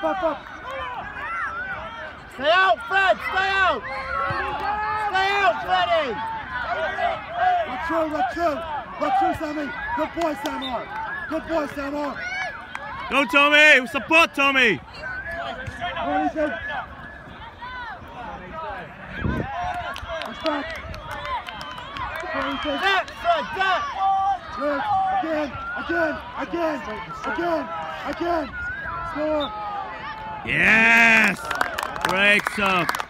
Up, up. Stay out, Fred! Stay out! Stay out, Freddie! Let's through, let's through. Let's through, Sammy. Good boy, Samar. Good boy, Samar. Go, Tommy! Support, Tommy! What do you think? It's back. What do you think? That, Fred, that! Good. Again, again, again, again, again. Score. Yes! Great stuff.